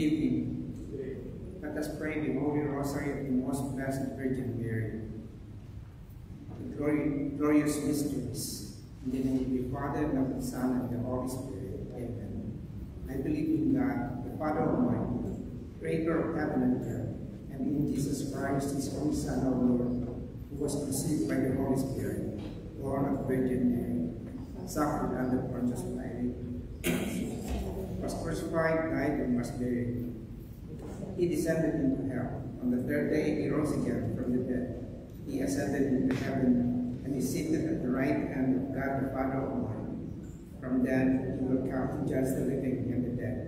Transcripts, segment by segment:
Evening. Eh, let us pray the Holy Rosary of the Most Blessed Virgin Mary. The glory, glorious mysteries. In the name of the Father, and of the Son, and the Holy Spirit. Amen. I believe in God, the Father Almighty, creator of heaven and earth, and in Jesus Christ, his only Son, our Lord, who was conceived by the Holy Spirit, born of Virgin Mary, suffered under Pontius Pilate, died, and was buried. He descended into hell. On the third day he rose again from the dead. He ascended into heaven and is seated at the right hand of God the Father Almighty. From then he will come to judge the living and the dead.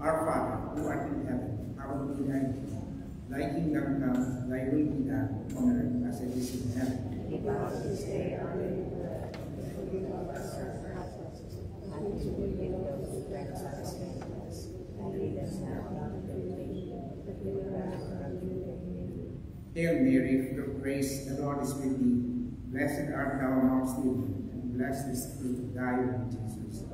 Our Father, who art in heaven, hallowed be thy name. Thy kingdom come, thy will be done, on earth as it is in heaven. Hail Mary, full of grace, the Lord is with thee. Blessed art thou amongst women, and blessed is the fruit of thy womb, Jesus.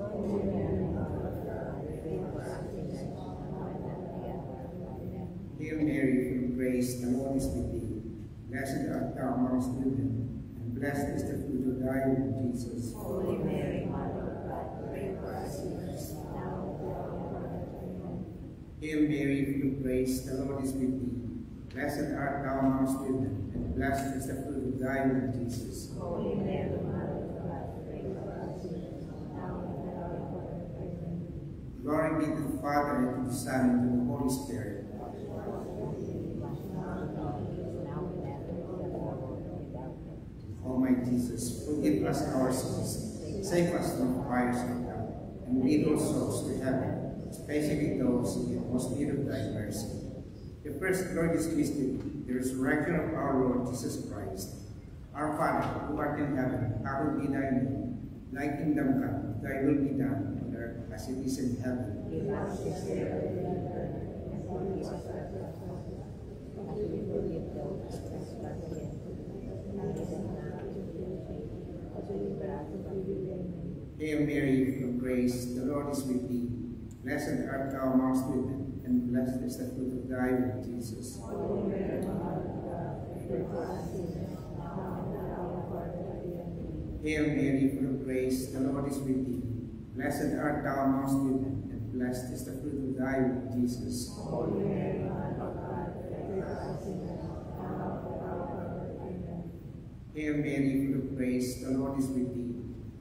Hail Mary, full of grace, the Lord is with thee. Blessed art thou amongst women, and blessed is the fruit of thy womb, Jesus. Holy Mary, Mother of God, pray for us sinners, now and at the hour of our death. Amen. Hail Mary, full of grace, the Lord is with thee. Blessed art thou amongst women, and blessed is the fruit of thy womb, Jesus. Holy Mary, Mother of God, pray for us sinners, now and at the hour of our death. Amen. Glory be to the Father, and to the Son, and to the Holy Spirit. O my Jesus, forgive us our sins, save us from the fires of hell, and lead all souls to heaven, especially those in most need of thy mercy. The first glorious mystery, the resurrection of our Lord Jesus Christ. Our Father, who art in heaven, hallowed be thy name. Thy kingdom come, thy will be done, on earth as it is in heaven. Us us us. Us us. Hail Mary, full of grace, the Lord is with thee. Blessed art thou amongst women, and blessed is the fruit of thy womb, Jesus. Holy Mary, Mother of God, pray for us sinners, now and at the hour of our death. Amen. Hail Mary, full of grace, the Lord is with thee. Blessed art thou amongst women, and blessed is the fruit of thy womb, Jesus. Holy Mary, Mother of God, pray for us sinners, now and at the hour of our death. Amen. Hail Mary, full of grace, the Lord is with thee.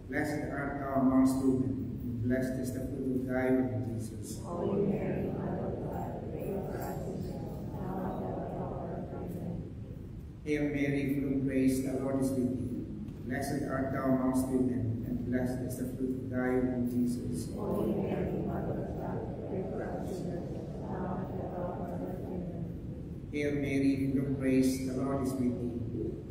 Blessed art thou amongst women, and blessed is the fruit of thy womb, Jesus. Holy Mary, Mother of God, pray for us sinners, now and at the hour of our death. Hail Mary, full of grace, the Lord is with thee. Blessed art thou amongst women, and blessed is the fruit of thy womb, Jesus. Holy Mary, Mother of God, pray for us sinners, now and at the hour of our death. Hail Mary, full of grace, the Lord is with thee.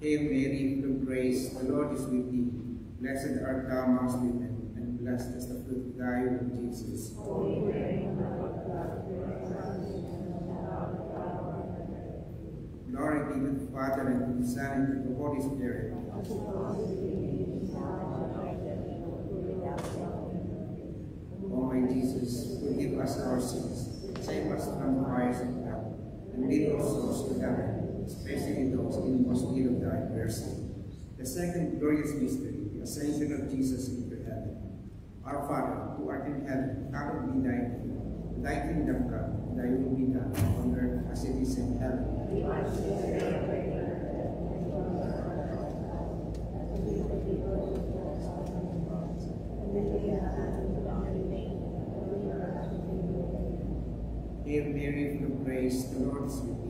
Hail Mary, full of grace, the Lord is with thee. Blessed art thou amongst women, and blessed is the fruit of thy womb, Jesus. Holy Mary, us. Glory be to the Father, and to the Son, and to the Holy Spirit. O my Jesus, forgive us our sins, save us from the fires of hell, and lead all souls to heaven, especially those in most need of thy mercy. The second glorious mystery, the ascension of Jesus into heaven. Our Father, who art in heaven, hallowed be thy name. Thy kingdom come, thy will be done, on earth as it is in heaven. Hail Mary, full of grace, the Lord is with thee.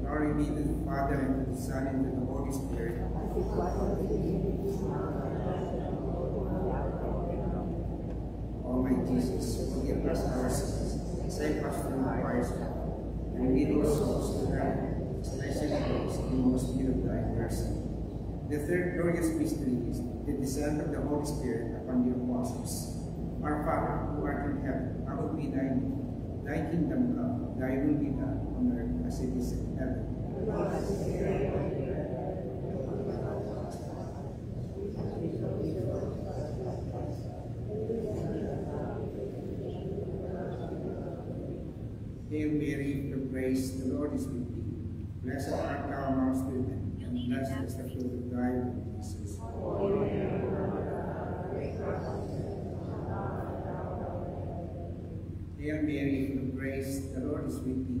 Glory be to the Father, and to the Son, and to the Holy Spirit. O my Jesus, forgive us our sins, save us from the fires and lead our souls to heaven, especially those in most need of thy mercy. The third glorious mystery is the descent of the Holy Spirit upon the apostles. Our Father, who art in heaven, hallowed be thy name. Thy kingdom come, thy will be done, on earth as it is in heaven. Hail Mary, full grace, the Lord is with thee. Blessed art thou amongst women, and blessed is the fruit of thy womb, Jesus. Hail Mary, full of grace, the Lord is with thee.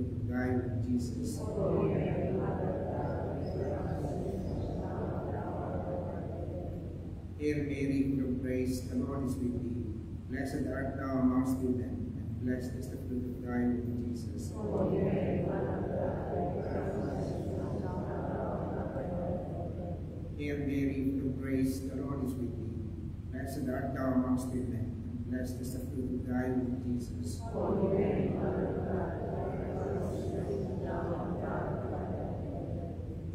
of thy womb, Jesus. Hail Mary, full of grace, the Lord is with thee. Blessed art thou amongst women, and blessed is the fruit of thy womb, Jesus. Hail Mary, full of grace, the Lord is with thee. Blessed art thou amongst women, and blessed is the fruit of thy womb, Jesus.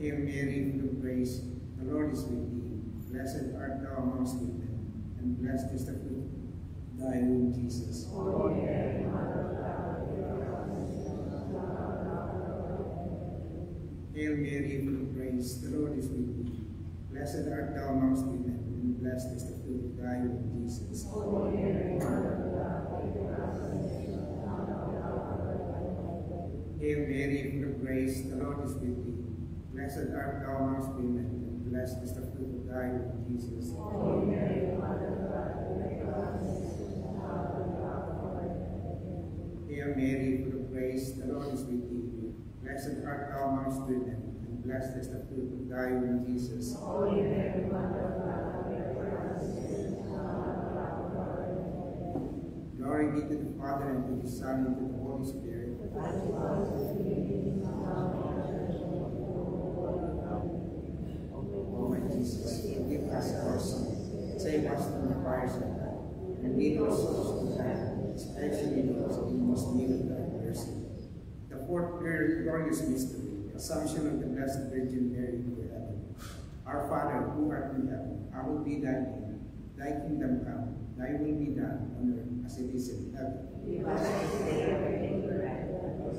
Hail Mary, full of grace, the Lord is with thee. Blessed art thou amongst women, and blessed is the fruit of thy womb, Jesus. Hail Mary, full of grace, the Lord is with thee. Blessed art thou amongst women, and blessed is the fruit of thy womb, Jesus. Hail Mary, full of grace, the Lord is with thee. Blessed art thou amongst women, and blessed is the fruit of thy womb, Jesus. Hail Mary, full of grace, the Lord is with thee. Blessed art thou amongst women, and blessed is the fruit of thy womb, Jesus. Glory be to the Father, and to the Son, and to the Holy Spirit. Of glorious mystery, Assumption of the Blessed Virgin Mary into heaven. Our Father, who art in heaven, hallowed be thy name. Thy kingdom come, thy will be done on earth as it is in heaven.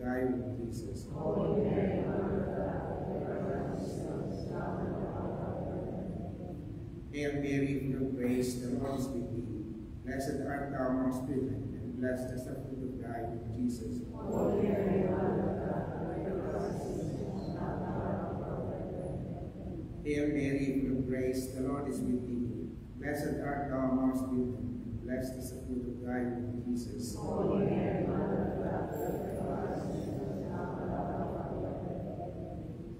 Jesus. Mary, Mother of God, pray for us now and the hour of our Hail Mary, full of grace, the Lord is with thee. Blessed art thou amongst women, and blessed is the fruit of thy womb, Jesus. Holy Mary, Mother of God, sinners, now and. Hail Mary, full of grace, the Lord is with thee. Blessed art thou amongst women, and blessed is the fruit of thy womb, Jesus. Holy Mary, Mother of God, pray for us sinners, now and at the hour of our death. Amen.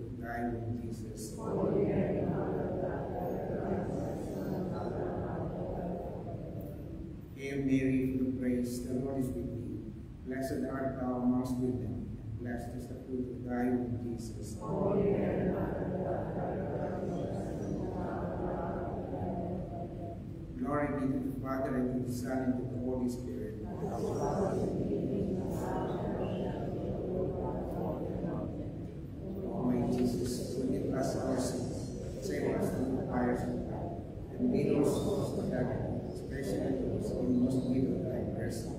thy womb, Jesus. Hail Mary, full of grace, the Lord is with thee. Blessed art thou amongst women, and blessed is the fruit of thy womb, Jesus. Glory be to the Father, and to the Son, and to the Holy Spirit. O my Jesus, forgive us our sins, save us from the fires of hell, and lead our souls to heaven, especially those in most need of thy mercy.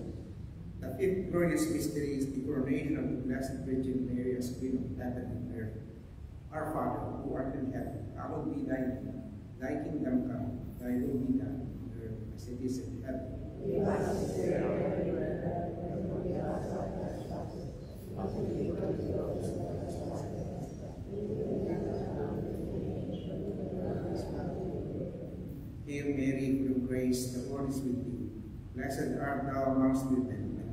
The fifth glorious mystery is the coronation of the Blessed Virgin Mary as Queen of heaven and earth. Our Father, who art in heaven, hallowed be thy name. Thy kingdom come, thy will be done, on earth as it is in heaven. Give us this day our daily bread, and forgive us our trespasses, as we forgive those who trespass against us. And lead us not into temptation, but deliver us from evil. Hail Mary, full of grace, the Lord is with thee. Blessed art thou amongst women,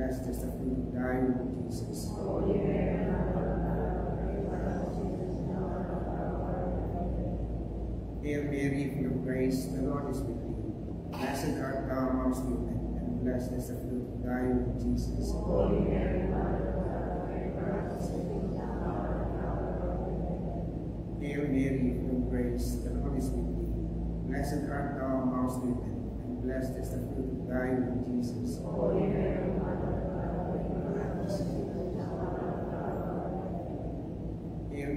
blessed is the fruit of thy womb, Jesus. Hail Mary, full of grace, the Lord is with thee. Blessed art thou amongst women, and blessed is the fruit of thy womb, Jesus. Hail Mary, full of with thee. Blessed art thou amongst women, and is the fruit of womb, Jesus. Hail Mary, full of grace, the Lord is with thee. Blessed art thou amongst women, and blessed is the fruit of thy womb, Jesus. Hail Mary,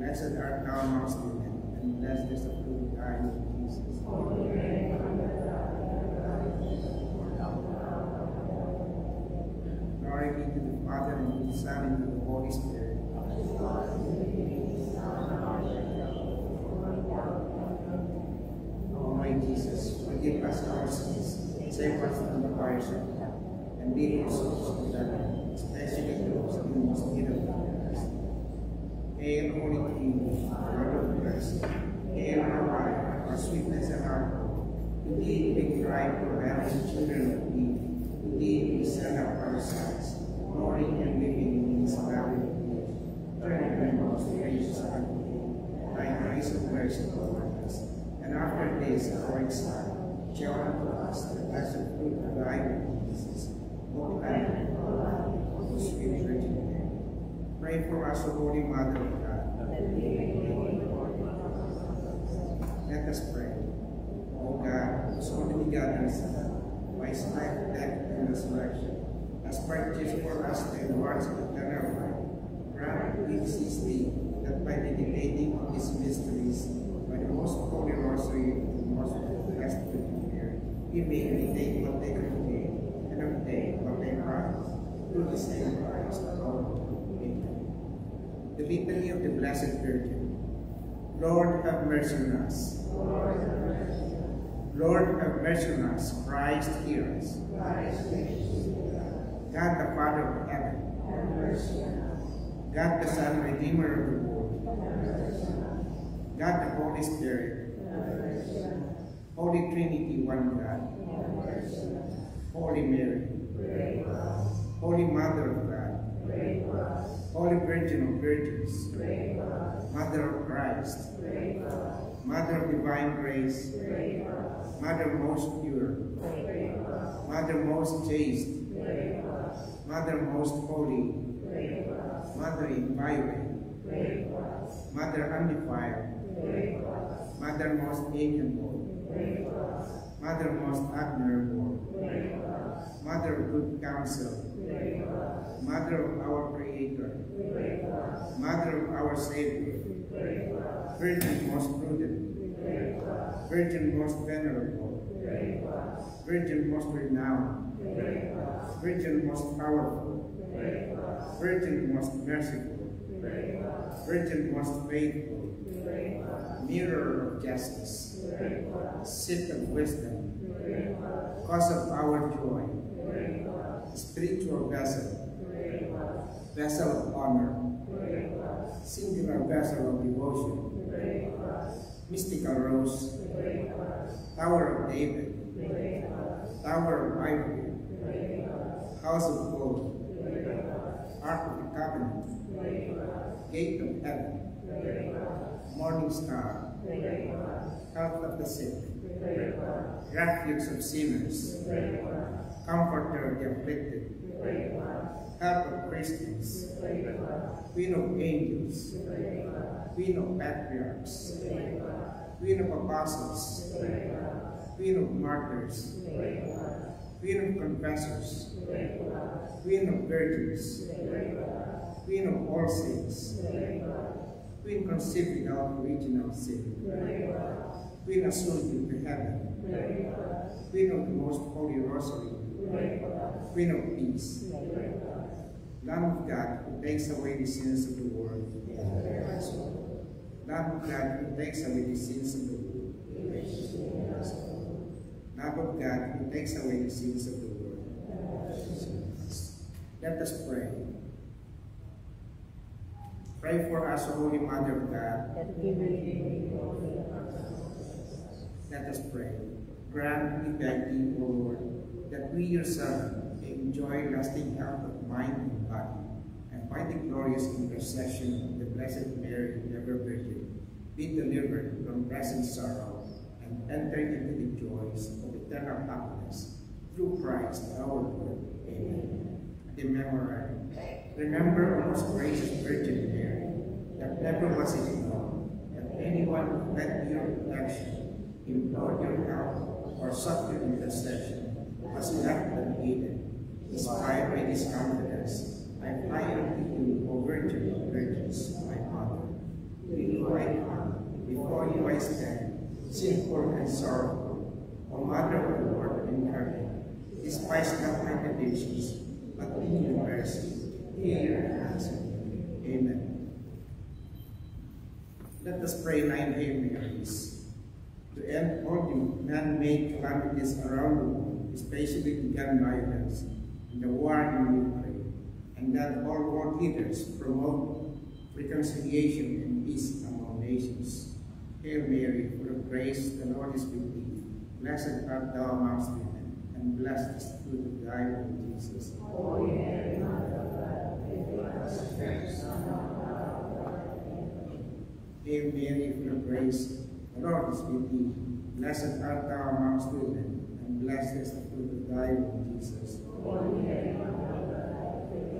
Blessed art thou amongst women, and blessed is the fruit of thy womb, Jesus. Glory be to the Father, and to the Son, and to the Holy Spirit. O my Jesus, forgive us our sins, save us from the fires of hell, and lead souls to heaven, especially those in most need of thy mercy. Hail, Holy King, Lord of mercy. Our life, our sweetness, and our. Indeed, we cry for as children of Eve. Indeed, we send up our sighs, mourning and weeping in this valley of tears. Turn your most gracious thee. Thy grace of mercy us. And after this our exile, show unto us the blessed fruit of thy Jesus. O God, O sweet Virgin Mary. Pray for us, O Holy Mother of God. Let us pray. O God, only begotten Son, by his life, death, and resurrection, has purchased for us the rewards of eternal life, grant, we beseech thee, that by the meditating on these mysteries, by the most holy rosary of the most blessed Virgin we may imitate what they contain and obtain what they promise, through the same Christ our. Amen. The Litany of the Blessed Virgin. Lord, have mercy on us. Lord, have mercy on us. Christ, hear us. God, the Father of heaven. God, the Son, Redeemer of the world. God, the Holy Spirit. Holy Trinity, one God. Holy Mary. Holy Mother of God. Holy Virgin of Virgins. Mother of Christ. Mother of divine grace. Mother most pure. Mother most chaste. Mother most holy. Mother inviolate. Mother undefiled. Mother most amiable. Mother most admirable. Mother of good counsel. Mother of our Creator. Mother of our Savior. Virgin most prudent. Virgin most venerable. Virgin most renowned. Virgin most powerful. Virgin most merciful. Virgin most faithful. Mirror of justice. Seat of wisdom. Cause of our joy. Spiritual vessel. Vessel of honor. Singular vessel of devotion. Mystical rose. Tower of David. Tower of ivory. House of gold. Ark of the covenant. Gate of heaven. Morning star. Health of the sick. Refuge of sinners. Comforter of the afflicted. Help of Christians. Queen of angels. Queen of patriarchs. Queen of apostles. Queen of martyrs. Queen of confessors. Queen of virgins. Queen of all saints, Queen conceived without original sin, Queen assumed into heaven, Queen of the most holy rosary, Queen of peace, Lamb of God who takes away the sins of the world, Lamb of God who takes away the sins of the world, Lamb of God who takes away the sins of the world. Let us pray. Pray for us, Holy Mother of God. Let us pray. Grant, we beg thee, O Lord, that we, your Son, may enjoy lasting health of mind by the glorious intercession of the Blessed Mary, ever Virgin, be delivered from present sorrow and enter into the joys of eternal happiness through Christ our Lord. Amen. The Memorare. Remember, O most gracious Virgin Mary, that never was it known that anyone fled your protection, implored your help, or sought intercession was left unaided. Inspired by this confidence, I fly you, O Virgin of Virgins, my Mother. To I come, before you I stand, sinful and sorrowful. O Mother of the Lord incarnate, despise not my petitions, but in your mercy, hear and answer me. Amen. Let us pray nine Hail. To end all the man-made calamities around the world, especially the gun violence and the war in Ukraine, and that all world leaders promote reconciliation and peace among nations. Hail Mary, full of grace, the Lord is with thee. Blessed art thou amongst women, and blessed is the fruit of thy womb, Jesus. Hail Mary, full of grace, the Lord is with thee. Blessed art thou amongst women, and blessed is the fruit of thy womb, Jesus.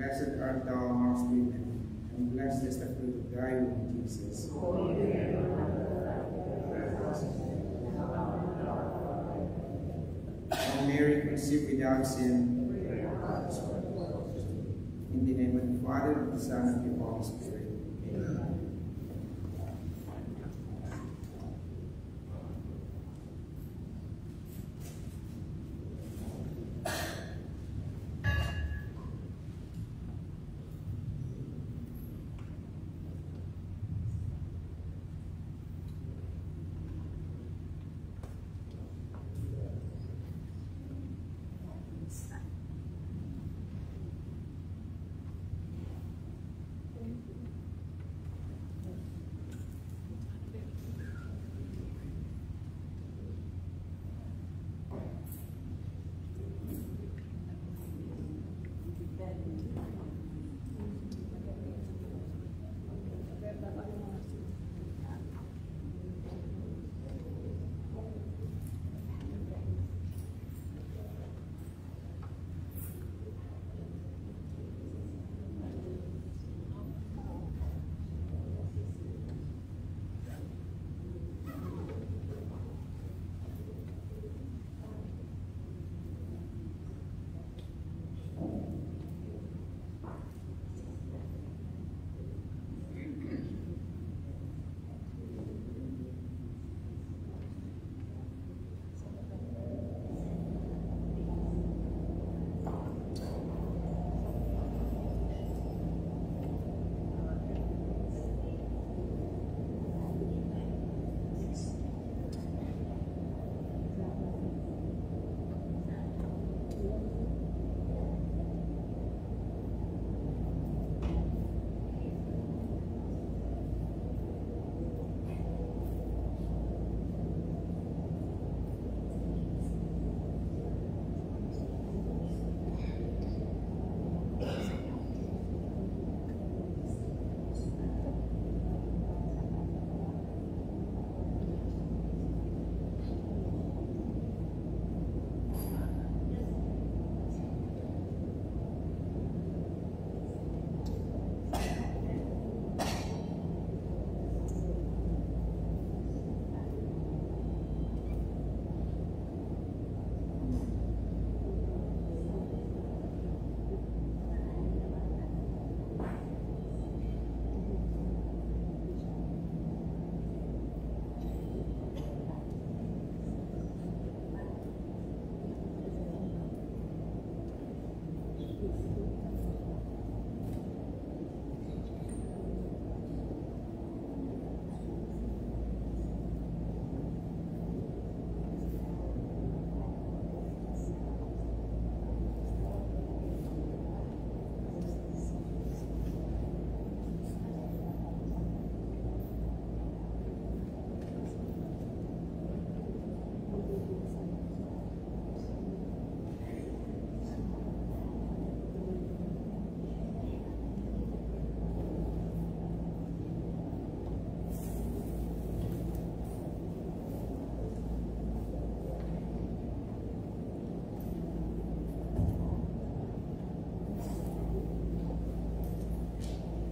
Blessed art thou amongst women, and blessed is the fruit of thy womb, Jesus. O Mary, conceived without sin, in the name of the Father, and the Son, and the Holy Spirit. Amen.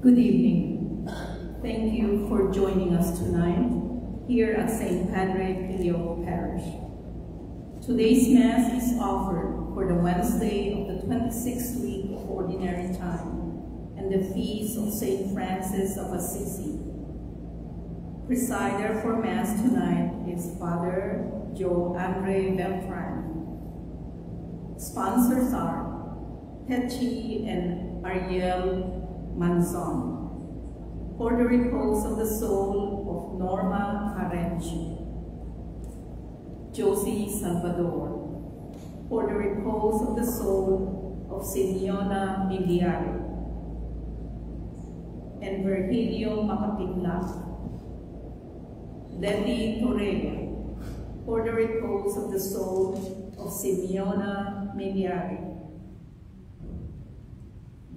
Good evening. Thank you for joining us tonight here at St. Padre Pio Parish. Today's Mass is offered for the Wednesday of the 26th week of Ordinary Time and the feast of St. Francis of Assisi. Presider for Mass tonight is Father JoAndre Beltran. Sponsors are Pechi and Ariel Manzon. For the repose of the soul of Norma Carenci. Josie Salvador. For the repose of the soul of Simeona Miliari. And Virgilio Macapigla. Letty Torreya. For the repose of the soul of Simeona Miliari.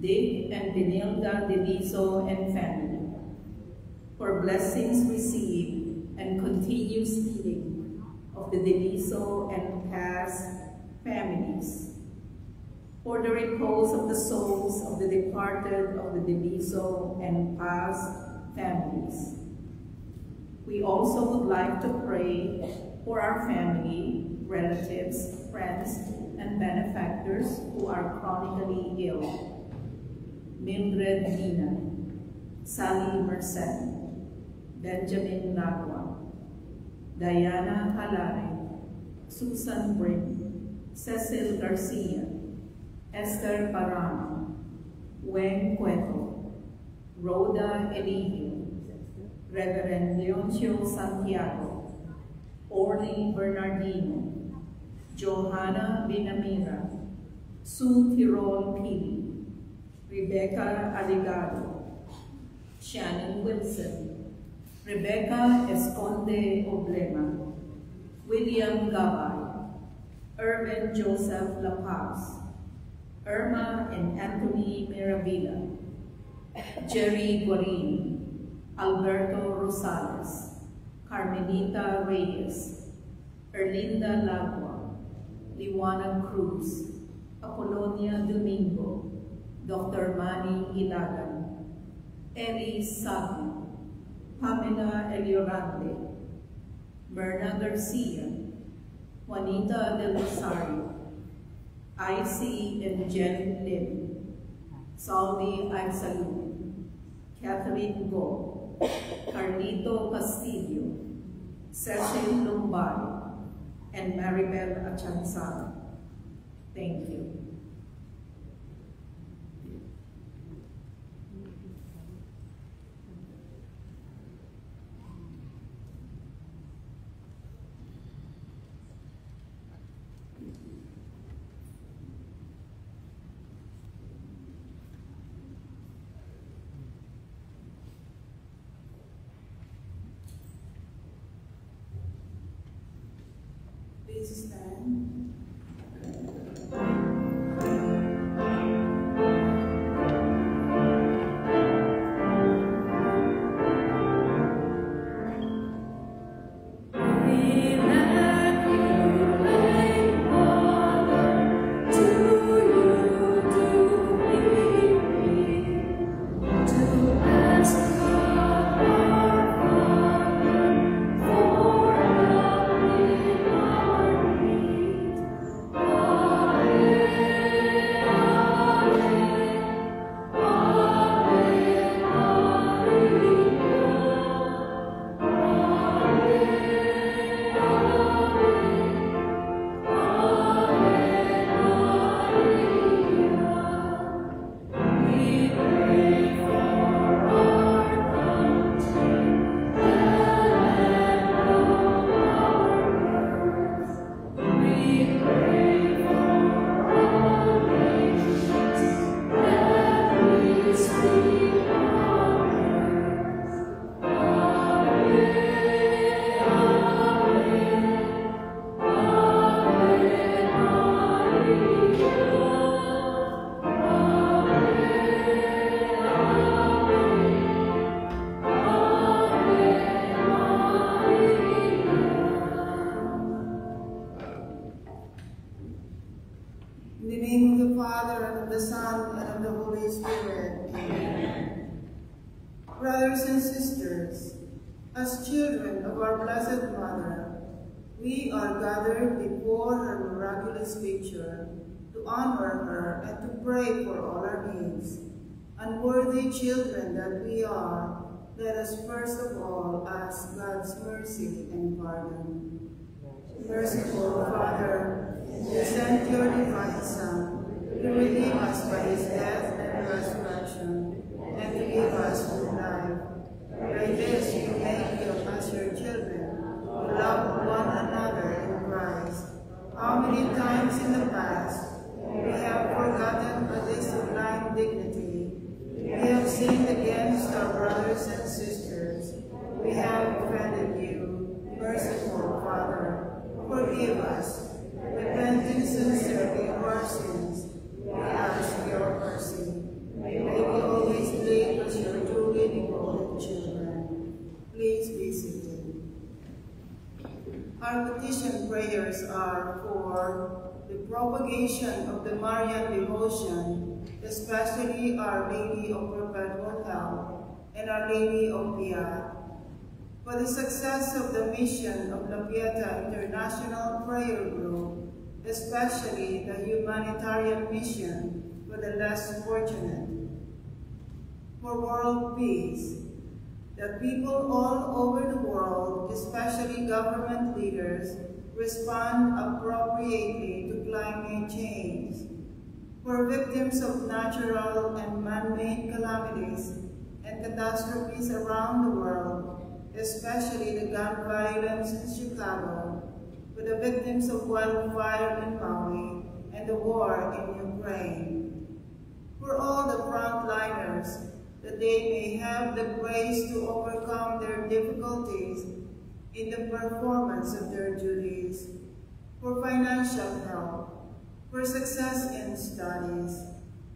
Dick and Denilda Denizo and family, for blessings received and continuous healing of the Denizo and Paz families, for the repose of the souls of the departed of the Denizo and Paz families. We also would like to pray for our family, relatives, friends, and benefactors who are chronically ill. Mildred Dina, Sally Merced, Benjamin Lagua, Diana Halare, Susan Brin, Cecil Garcia, Esther Parano, Wen Cueto, Rhoda Eligio, Reverend Leoncio Santiago, Orly Bernardino, Johanna Binamira, Sue Tirol Pili, Rebecca Arigado, Shannon Wilson, Rebecca Esconde Oblema, William Gabay, Irvin Joseph La Paz, Irma and Anthony Miravilla, Jerry Guarini, Alberto Rosales, Carmelita Reyes, Erlinda Lagua, Liwana Cruz, Apolonia Domingo, Dr. Manny Ilagan, Ellie Sabi, Pamela Eliorante, Berna Garcia, Juanita Del Rosario, Icy and Jen Lim, Salvi Agsalu, Catherine Go, Carlito Castillo, Cecil Lumbay, and Maribel Achansara. Thank you. And to pray for all our needs. Unworthy children that we are, let us first of all ask God's mercy and pardon. Merciful Father, you sent your divine Son to redeem us by his death and resurrection, and to give us new life. By this you make of us your children, who love one another in Christ. How many times in the past we have forgotten this sublime dignity. We have sinned against our brothers and sisters. We have offended you, merciful Father. Forgive us. Repenting sincerely of our sins, we ask your mercy. May we always live as your truly devoted children. Please be seated. Our petition prayers are for the propagation of the Marian devotion, especially Our Lady of Perpetual Help and Our Lady of Piat. For the success of the mission of La Pieta International Prayer Group, especially the humanitarian mission for the less fortunate. For world peace, that people all over the world, especially government leaders, respond appropriately. For victims of natural and man-made calamities and catastrophes around the world, especially the gun violence in Chicago, for the victims of wildfire in Maui and the war in Ukraine. For all the frontliners, that they may have the grace to overcome their difficulties in the performance of their duties, for financial help, for success in studies,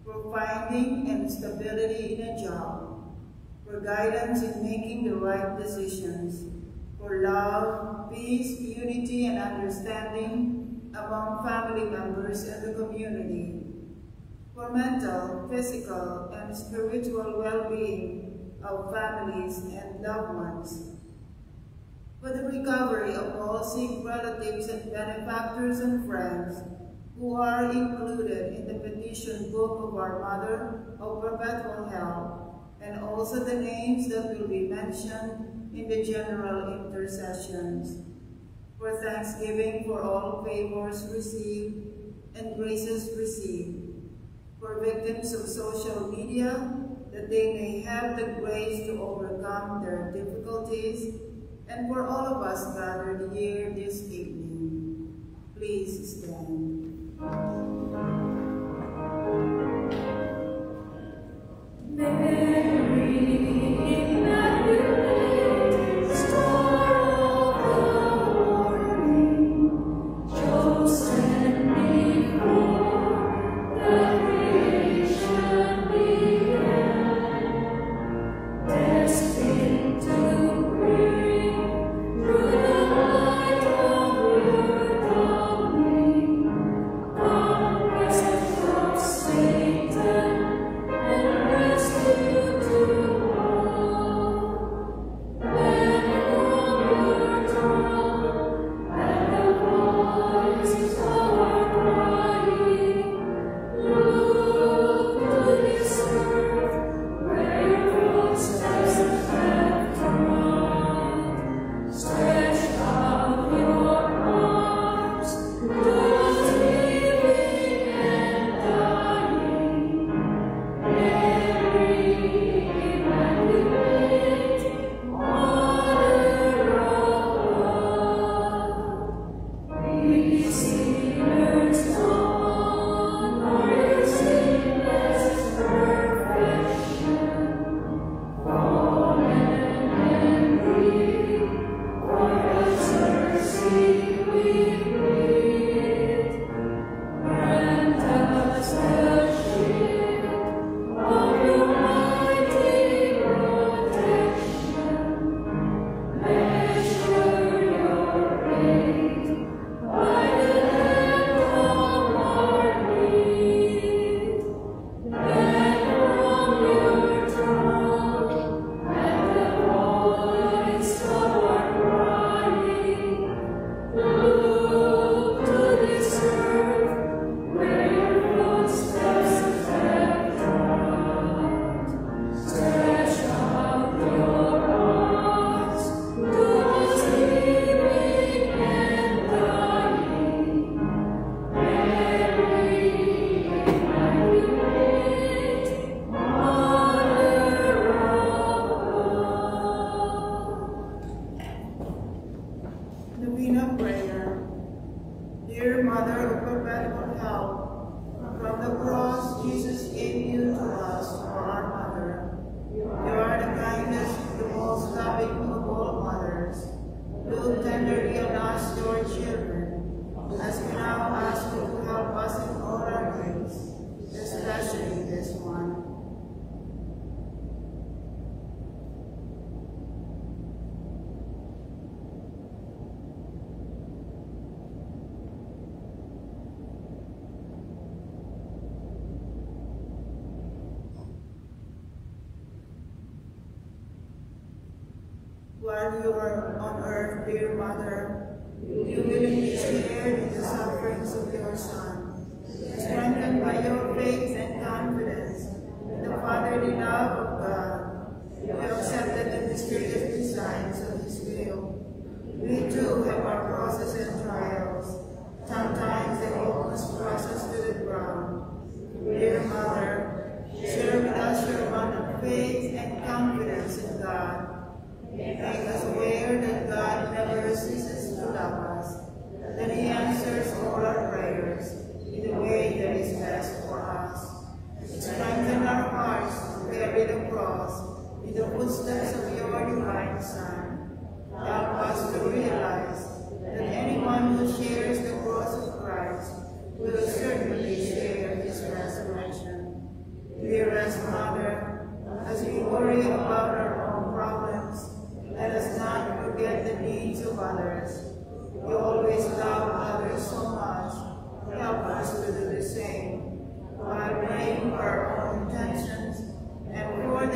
for finding and stability in a job, for guidance in making the right decisions, for love, peace, unity, and understanding among family members and the community, for mental, physical, and spiritual well-being of families and loved ones, for the recovery of all sick relatives and benefactors and friends who are included in the petition book of our Mother Perpetual Help, and also the names that will be mentioned in the general intercessions, for thanksgiving for all favors received and graces received, for victims of social media, that they may have the grace to overcome their difficulties, and for all of us gathered here this evening. Please stand. Destined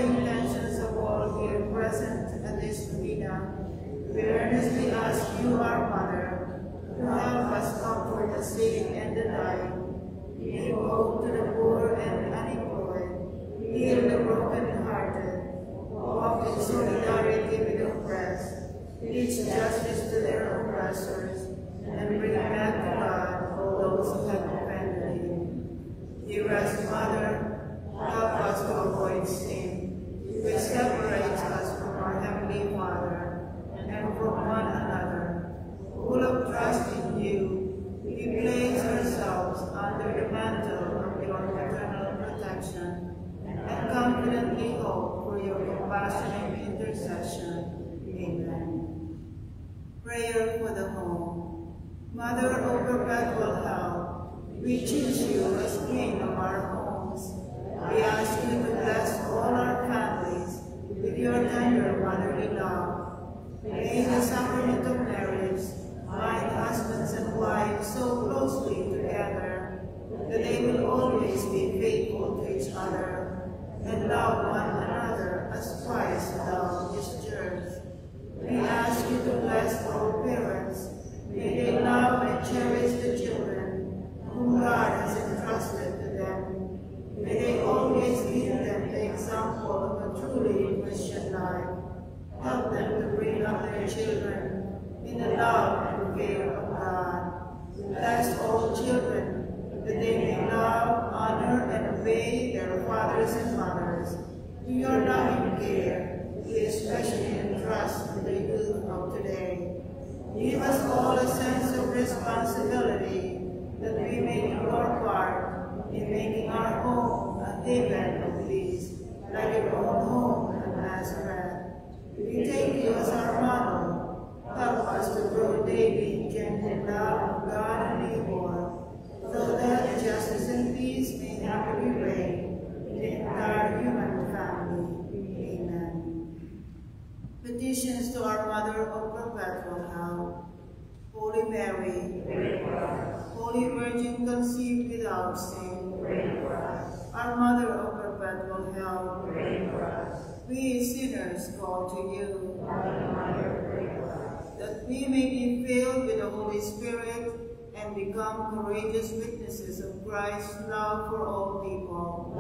the intentions of all here present at this freedom. We earnestly ask you, our Mother, to help us comfort the sick and the dying, give hope to the poor and unemployed, heal the brokenhearted, walk in solidarity with the oppressed, teach justice to their oppressors, and bring back to God all those who have offended you. Dearest Mother, help us to avoid sin, which separates us from our Heavenly Father and from one another. Full of trust in you, we place ourselves under the mantle of your maternal protection and confidently hope for your compassionate intercession. Amen. Prayer for the home. Perpetual help, we choose you as King of our homes. We ask you to bless all our families with your tender motherly love. May the sacrament of marriage bind husbands and wives so closely together that they will always be faithful to each other and love one another as Christ loved his church. We ask you to bless all parents. May they love cherish the children whom God has entrusted to them. May they always give them the example of a truly Christian life. Help them to bring up their children in the love and fear of God. Bless all children that they may love, honor, and obey their fathers and mothers. To your loving care, we especially entrust the youth of today. Give us all a sense of responsibility that we may do our part in making our home a haven of peace, like your own home at Nazareth. We take you as our model. Help us to grow daily in gentle love of God and neighbor, so that justice and peace may happily reign in the entire human family. Amen. Petitions to our Mother of Perpetual Help. Holy Mary, Holy Virgin conceived without sin, our Mother of Perpetual Help, we sinners call to you, that we may be filled with the Holy Spirit and become courageous witnesses of Christ's love for all people.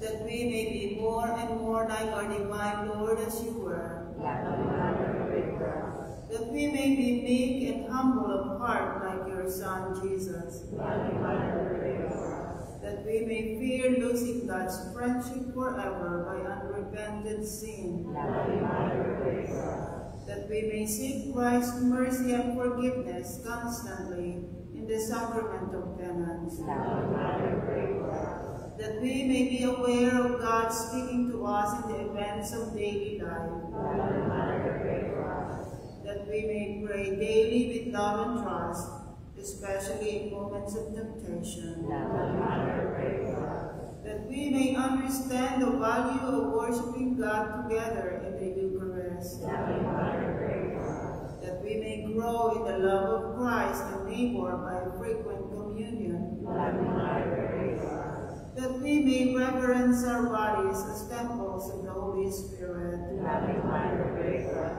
That we may be more and more like our divine Lord as you were. That we may be meek and humble of heart like your Son Jesus. That we may fear losing God's friendship forever by unrepented sin. That we may seek Christ's mercy and forgiveness constantly in the sacrament of penance. That we may be aware of God speaking to us in the events of daily life. That we may pray daily with love and trust, especially in moments of temptation. That we may understand the value of worshiping God together in the Eucharist. That we may grow in the love of Christ and neighbor by frequent communion. We may reverence our bodies as temples of the Holy Spirit, Loving Mother, pray for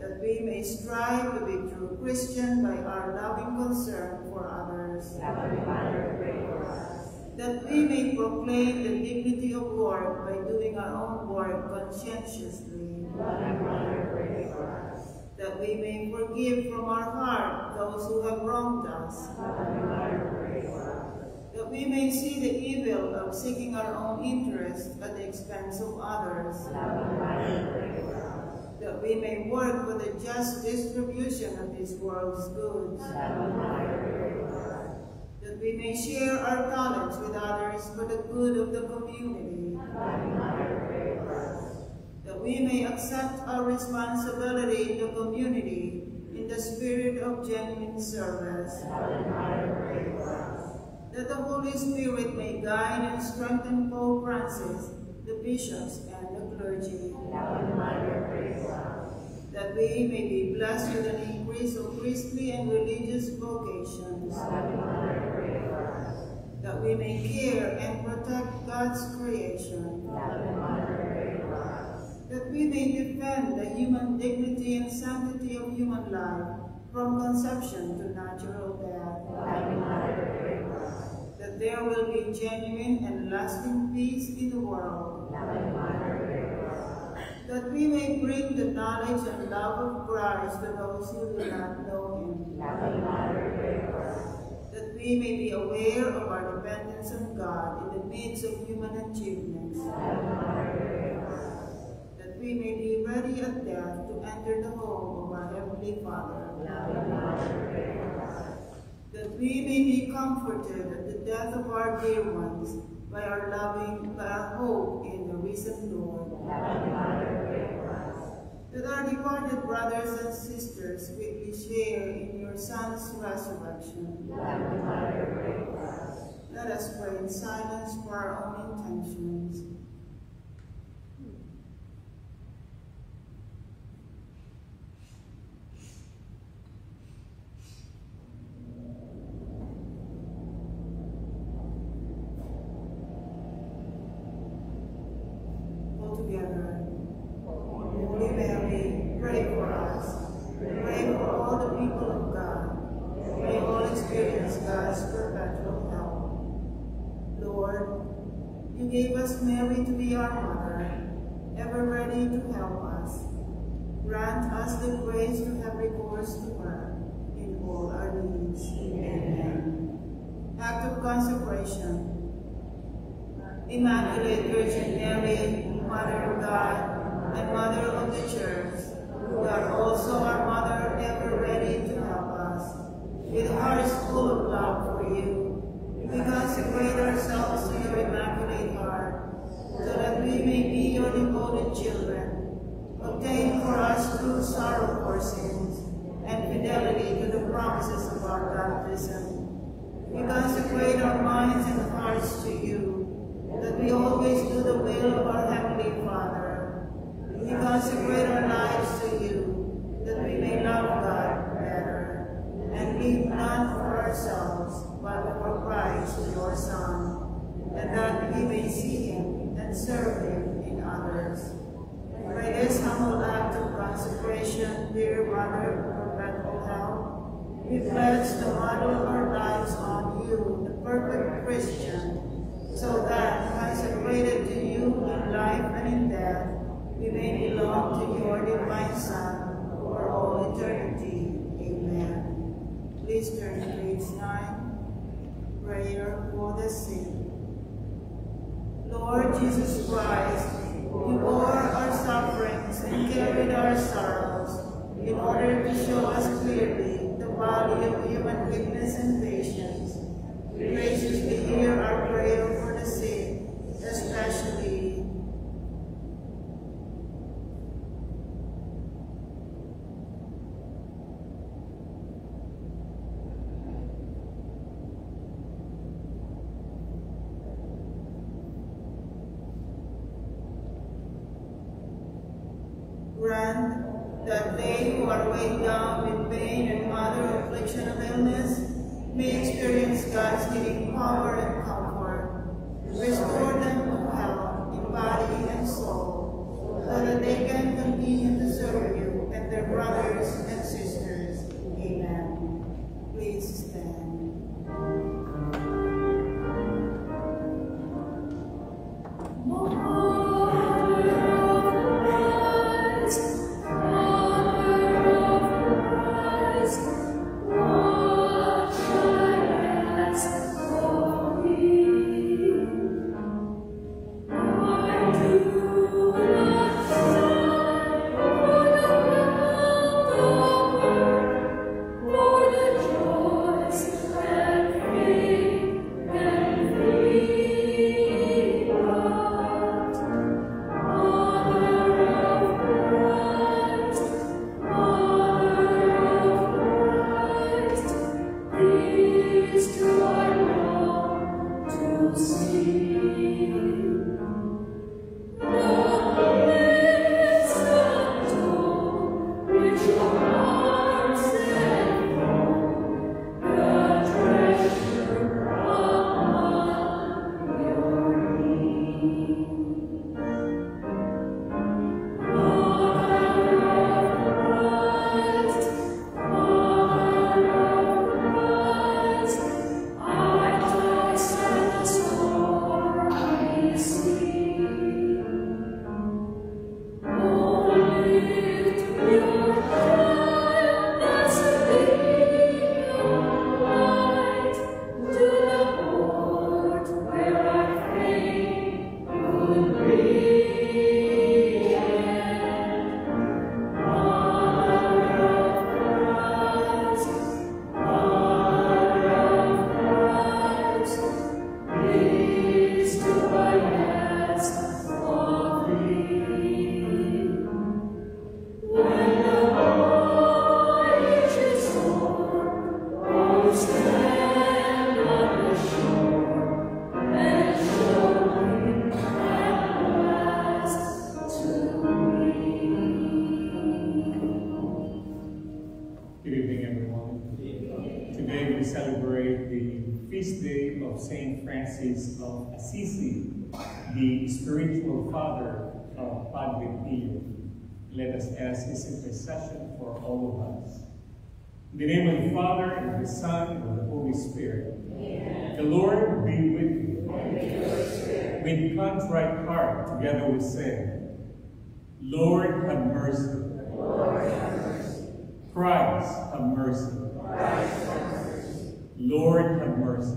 that we may strive to be true Christian by our loving concern for others, Loving Mother, pray for us. that we may proclaim the dignity of work by doing our own work conscientiously, Loving Mother, pray for us. that we may forgive from our heart those who have wronged us, we may see the evil of seeking our own interest at the expense of others, that we may work for the just distribution of this world's goods, that we may share our talents with others for the good of the community, that we may accept our responsibility in the community in the spirit of genuine service, that the Holy Spirit may guide and strengthen Pope Francis, the bishops, and the clergy, Loving Mother, pray for us. that we may be blessed with an increase of priestly and religious vocations, Loving Mother, pray for us. that we may care and protect God's creation, Loving Mother, pray for us. that we may defend the human dignity and sanctity of human life from conception to natural death, Loving Mother, pray for us. that there will be genuine and lasting peace in the world, that we may bring the knowledge and love of Christ to those who do not know Him, that we may be aware of our dependence on God in the midst of human achievements, that we may be ready at death to enter the home of our Heavenly Father, that we may be comforted the death of our dear ones by our loving, by our hope in the risen Lord, that our departed brothers and sisters quickly share in your Son's resurrection. Let us pray in silence for our own intentions. All together. Holy Mary, pray for us. Pray for all the people of God. May all experience God's perpetual help. Lord, you gave us Mary to be our mother, ever ready to help us. Grant us the grace to have recourse to her in all our needs. Amen. Act of consecration. Immaculate Virgin Mary, Mother of God and Mother of the Church, who are also our Mother, ever ready to help us. With hearts full of love for you, we consecrate ourselves to your Immaculate Heart, so that we may be your devoted children. Obtain for us true sorrow for sins and fidelity to the promises of our baptism. We consecrate our minds and hearts to you, that we always do the will of our Heavenly Father. We consecrate our lives to you, that we may love God better, and live not for ourselves, but for Christ, your Son, and that we may see him and serve him in others. By this humble act of consecration, dear Mother of perpetual help, we pledge to model our lives on you, the perfect Christian, so that, consecrated to you in life and in death, we may belong to your divine Son for all eternity. Amen. Please turn to page 9. Prayer for the sick. Lord Jesus Christ, you bore our sufferings and carried our sorrows in order to show us clearly the value of human weakness and patience. Graciously hear our prayer for the sick, especially Grant that they who are weighed down with pain and other affliction of illness may experience God's healing power and comfort. Restore them to health in body and soul, his intercession for all of us. In the name of the Father, and of the Son, and of the Holy Spirit. The Lord be with you. With contrite heart, together we say, Lord, have mercy. Christ, have mercy. Lord, have mercy.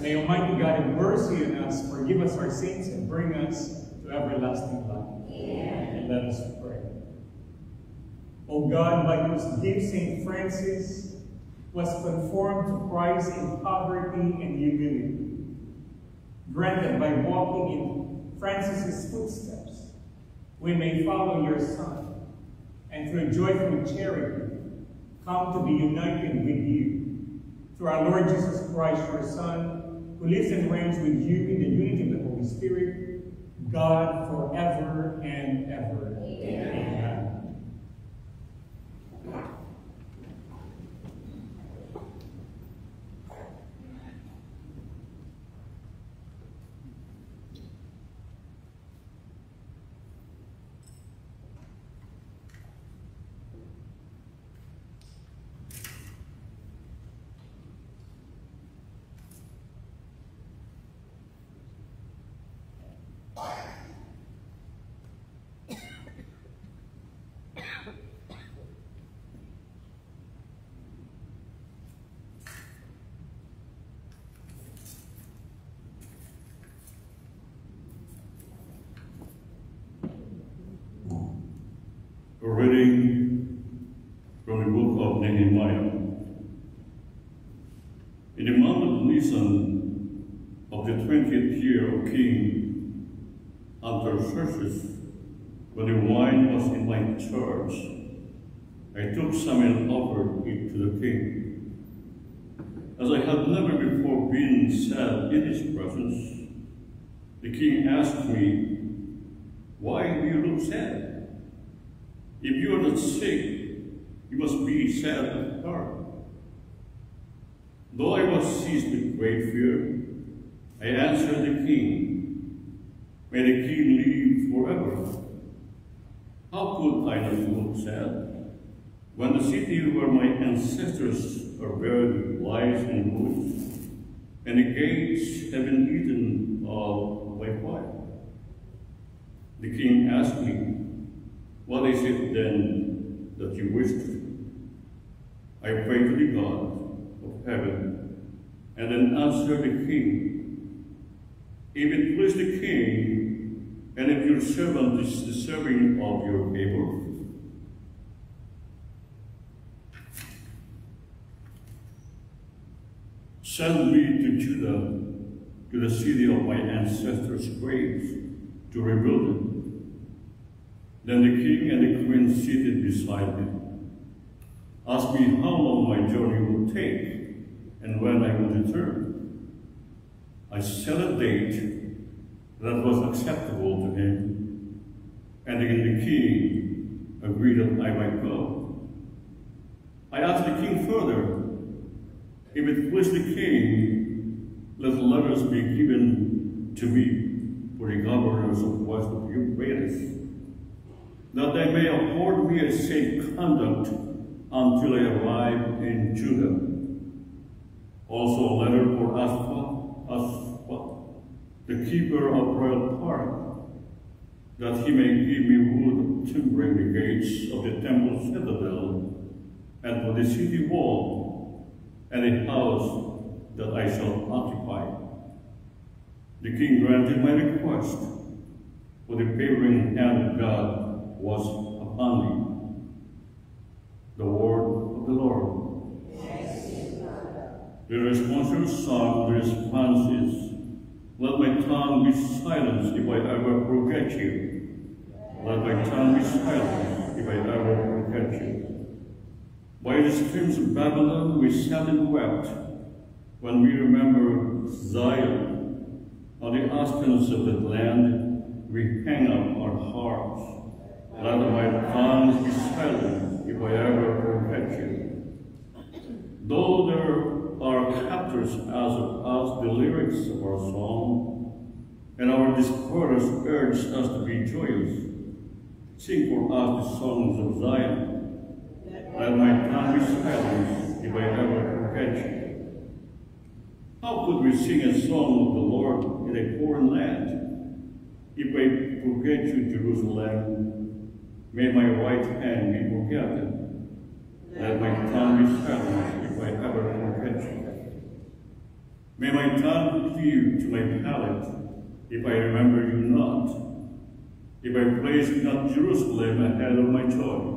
May Almighty God have mercy on us, forgive us our sins, and bring us to everlasting life. And let us pray. O God, by whose gift St. Francis was conformed to Christ in poverty and humility, grant that by walking in Francis's footsteps, we may follow your Son, and through joyful charity, come to be united with you. Through our Lord Jesus Christ, your Son, who lives and reigns with you in the unity of the Holy Spirit, God forever and ever. Amen. A reading from the book of Nehemiah. In the month of Nisan of the twentieth year of King Artaxerxes, when the wine was in my charge, Took offered it to the king. As I had never before been sad in his presence, the king asked me, Why do you look sad? If you are not sick, you must be sad at heart. Though I was seized with great fear, I answered the king, May the king live forever. How could I not look sad when the city where my ancestors are buried lies in ruins, and the gates have been eaten of by fire? The king asked me, What is it then that you wish? I prayed to the God of heaven, and then answered the king, If it please the king, and if your servant is deserving of your favor, send me to Judah, to the city of my ancestors' graves, to rebuild it. Then the king and the queen seated beside me asked me how long my journey would take and when I would return. I set a date that was acceptable to him, and again the king agreed that I might go. I asked the king further, if it please the king, let letters be given to me for the governors of West of Euphrates, that they may afford me a safe conduct until I arrive in Judah. Also a letter for Asaphat, Asaphat, the keeper of royal park, that he may give me wood to bring the gates of the temple citadel, and for the city wall, and a house that I shall occupy. The king granted my request, for the favoring hand of God was upon me. The word of the Lord. The responsive song, the response is, Let my tongue be silenced if I ever forget you. Let my tongue be silenced if I ever forget you. By the streams of Babylon we sat and wept when we remember Zion. On the aspens of that land we hang up our harps. Let my tongue be silenced if I ever forget you. Though there are captors as of us the lyrics of our song, and our discorders urge us to be joyous, sing for us the songs of Zion. Let my tongue be silenced if I ever forget you. How could we sing a song of the Lord in a foreign land? If I forget you, Jerusalem, May my right hand be forgotten. Let my tongue be silenced if I ever forget you. May my tongue cleave to my palate if I remember you not. If I place not Jerusalem ahead of my joy.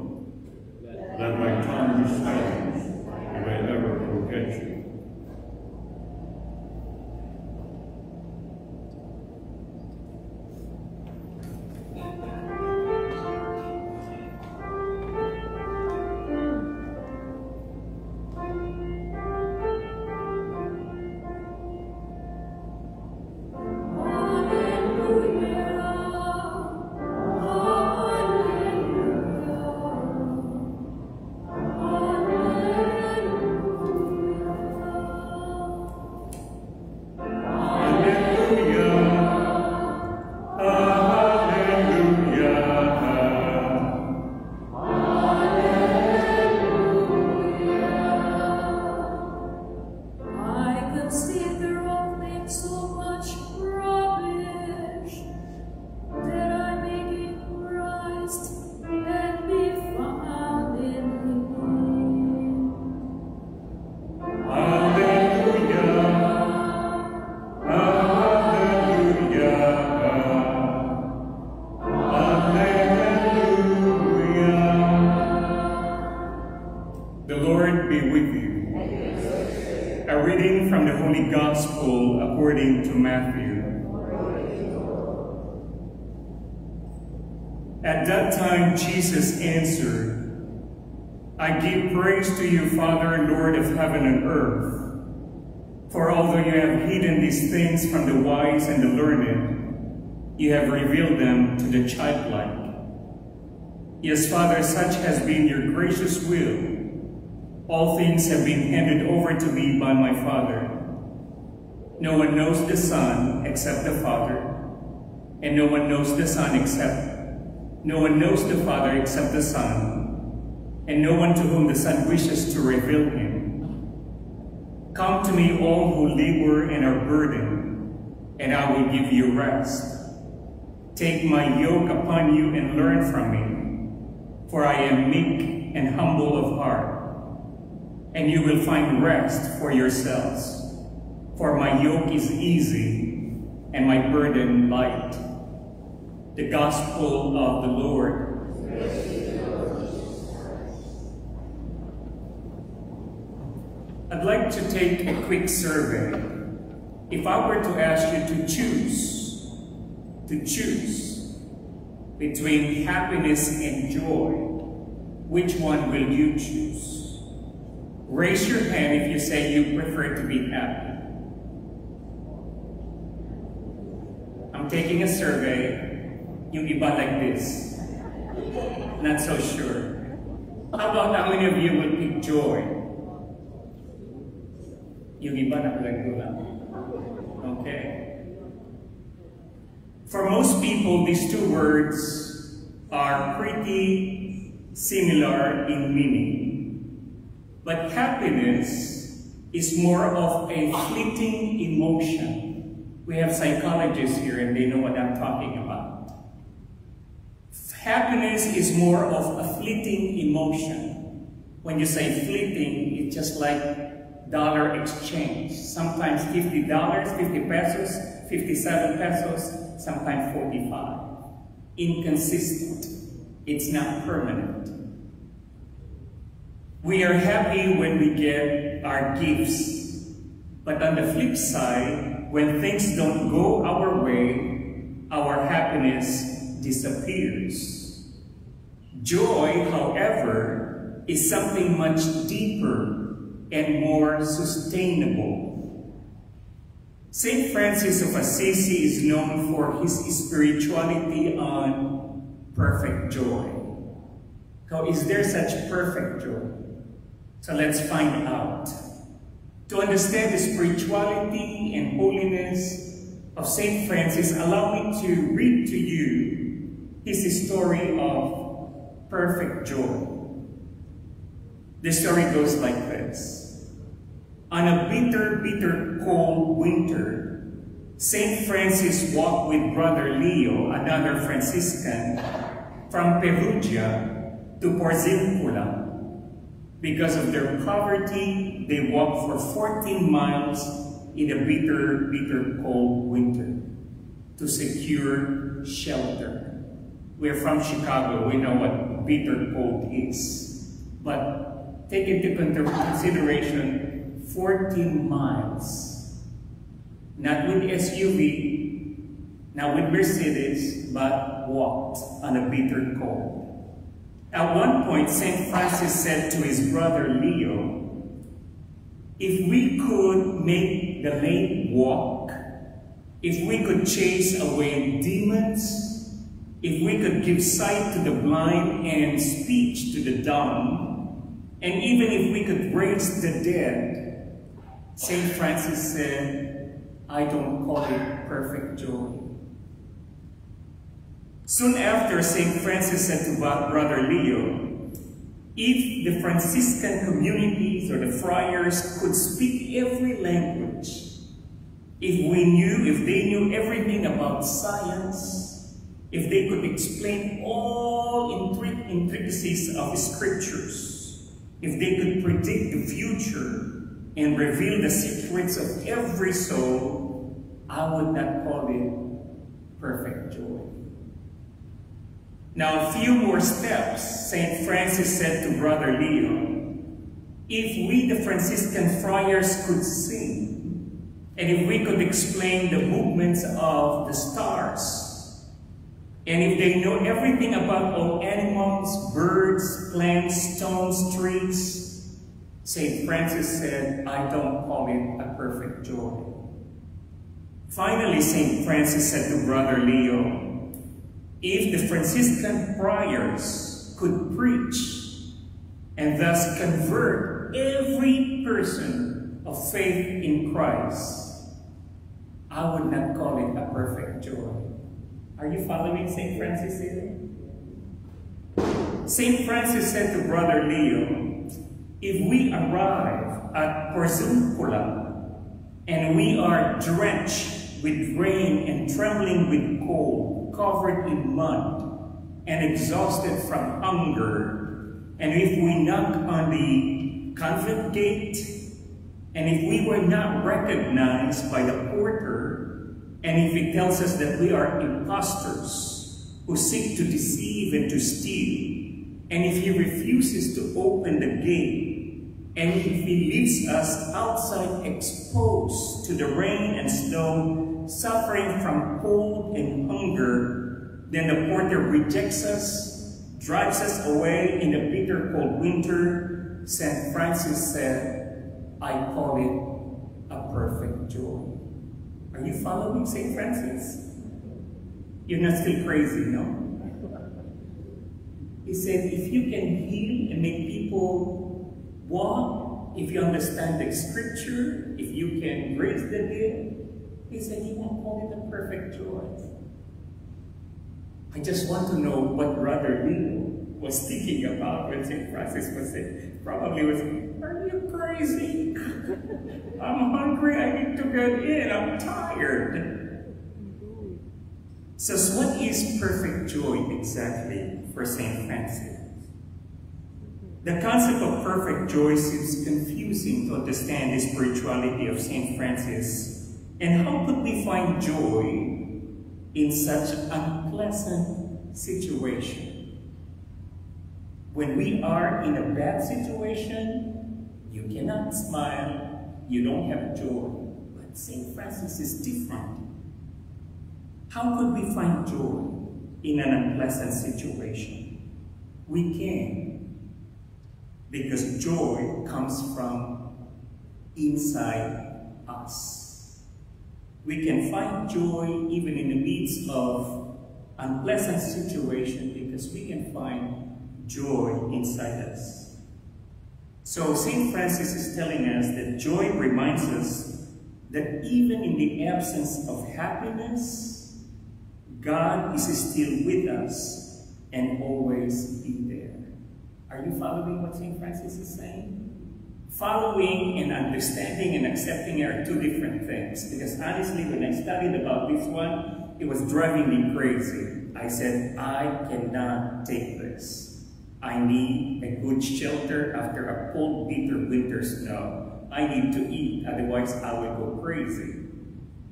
Let my tongue be silenced if I ever forget you. To you, Father, and Lord of heaven and earth. For although you have hidden these things from the wise and the learned, you have revealed them to the childlike. Yes, Father, such has been your gracious will. All things have been handed over to me by my Father. No one knows the Son except the Father, and no one knows the Son except no one knows the Father except the Son, and no one to whom the Son wishes to reveal him. Come to me, all who labor and are burdened, and I will give you rest. Take my yoke upon you and learn from me, for I am meek and humble of heart, and you will find rest for yourselves. For my yoke is easy and my burden light. The Gospel of the Lord. I'd like to take a quick survey. If I were to ask you to choose, to choose between happiness and joy, which one will you choose? Raise your hand if you say you prefer to be happy. I'm taking a survey. Yung iba like this. Not so sure. How about how many of you would pick joy? Yung iba na lang. Okay. For most people, these two words are pretty similar in meaning. But happiness is more of a fleeting emotion. We have psychologists here and they know what I'm talking about. Happiness is more of a fleeting emotion. When you say fleeting, it's just like dollar exchange. Sometimes $50, 50 pesos, 57 pesos, sometimes 45. Inconsistent. It's not permanent. We are happy when we get our gifts. But on the flip side, when things don't go our way, our happiness disappears. Joy, however, is something much deeper and more sustainable. St. Francis of Assisi is known for his spirituality on perfect joy. So is there such perfect joy? So let's find out. To understand the spirituality and holiness of St. Francis, allow me to read to you his story of perfect joy. The story goes like this. On a bitter, bitter cold winter, St. Francis walked with Brother Leo, another Franciscan, from Perugia to Porziuncola. Because of their poverty, they walked for 14 miles in a bitter, bitter cold winter to secure shelter. We're from Chicago, we know what bitter cold is. But take into consideration 14 miles. Not with SUV, not with Mercedes, but walked on a bitter cold. At one point, St. Francis said to his brother Leo, if we could make the lame walk, if we could chase away demons, if we could give sight to the blind and speech to the dumb, and even if we could raise the dead, St. Francis said, I don't call it perfect joy. Soon after, St. Francis said to Brother Leo, if the Franciscan communities or the friars could speak every language, if we knew, if they knew everything about science, if they could explain all intricacies of scriptures, if they could predict the future and reveal the secrets of every soul, I would not call it perfect joy. Now, a few more steps, St. Francis said to Brother Leo, if we, the Franciscan friars, could sing, and if we could explain the movements of the stars, and if they know everything about all animals, birds, plants, stones, trees, St. Francis said, I don't call it a perfect joy. Finally, St. Francis said to Brother Leo, if the Franciscan friars could preach and thus convert every person of faith in Christ, I would not call it a perfect joy. Are you following St. Francis here? St. Francis said to Brother Leo, if we arrive at Porziuncola and we are drenched with rain and trembling with cold, covered in mud, and exhausted from hunger, and if we knock on the convent gate, and if we were not recognized by the porter, and if he tells us that we are impostors who seek to deceive and to steal, and if he refuses to open the gate, and if he leaves us outside exposed to the rain and snow, suffering from cold and hunger, then the porter rejects us, drives us away in the bitter cold winter. St. Francis said, I call it a perfect joy. Are you following St. Francis? You're not still crazy, no? He said, if you can heal and make people walk, if you understand the scripture, if you can raise the dead, he said, he won't call it a perfect joy. I just want to know what Brother Leo was thinking about when St. Francis was saying, probably was, are you crazy? I'm hungry, I need to get in, I'm tired. So what is perfect joy exactly for St. Francis? The concept of perfect joy seems confusing to understand the spirituality of St. Francis. And how could we find joy in such unpleasant situation? When we are in a bad situation, you cannot smile, you don't have joy. But St. Francis is different. How could we find joy in an unpleasant situation? We can. Because joy comes from inside us. We can find joy even in the midst of unpleasant situation because we can find joy inside us. So St. Francis is telling us that joy reminds us that even in the absence of happiness, God is still with us and always be there. Are you following what St. Francis is saying? Following and understanding and accepting are two different things. Because honestly, when I studied about this one, it was driving me crazy. I said, I cannot take this. I need a good shelter after a cold, bitter winter snow. I need to eat, otherwise I will go crazy.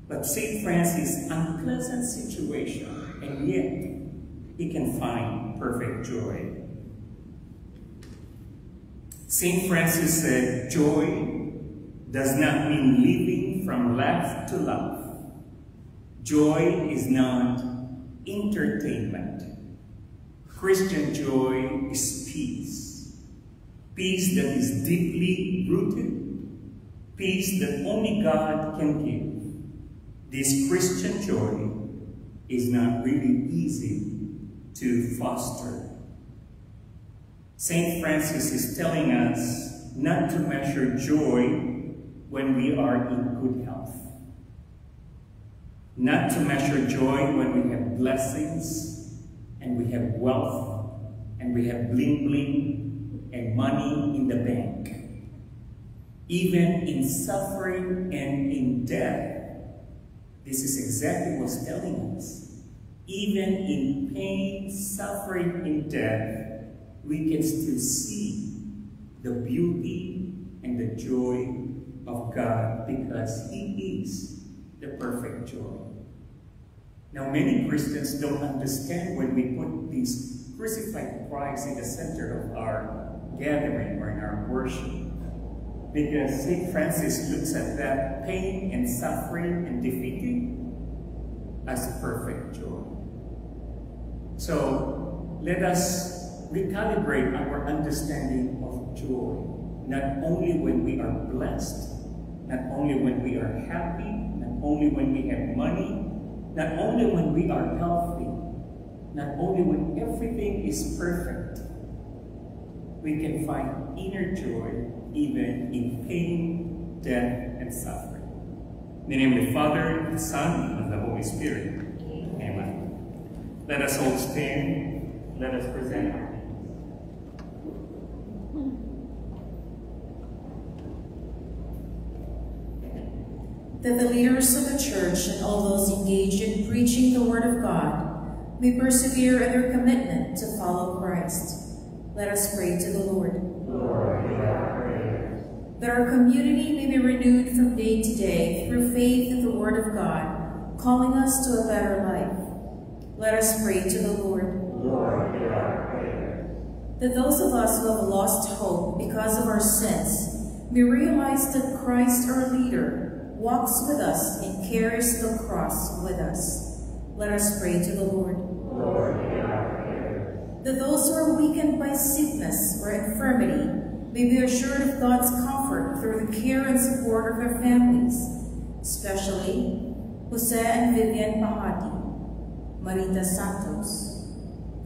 But St. Francis, unpleasant situation, and yet he can find perfect joy. St. Francis said, joy does not mean living from laugh to laugh. Joy is not entertainment. Christian joy is peace. Peace that is deeply rooted. Peace that only God can give. This Christian joy is not really easy to foster. St. Francis is telling us not to measure joy when we are in good health. Not to measure joy when we have blessings and we have wealth and we have bling bling and money in the bank. Even in suffering and in death, this is exactly what's telling us. Even in pain, suffering, and death, we can still see the beauty and the joy of God because He is the perfect joy. Now, many Christians don't understand when we put this crucified Christ in the center of our gathering or in our worship. Because St. Francis looks at that pain and suffering and defeating as perfect joy. So let us recalibrate our understanding of joy, not only when we are blessed, not only when we are happy, not only when we have money, not only when we are healthy, not only when everything is perfect, we can find inner joy even in pain, death, and suffering. In the name of the Father, the Son, and the Holy Spirit. Amen. Let us all stand. Let us present our that the leaders of the church and all those engaged in preaching the word of God may persevere in their commitment to follow Christ. Let us pray to the Lord. Lord that our community may be renewed from day to day through faith in the word of God, calling us to a better life. Let us pray to the Lord. Lord that those of us who have lost hope because of our sins may realize that Christ, our leader, walks with us and carries the cross with us. Let us pray to the Lord. Lord that those who are weakened by sickness or infirmity may be assured of God's comfort through the care and support of their families, especially Jose and Vivian Pahati, Marita Santos,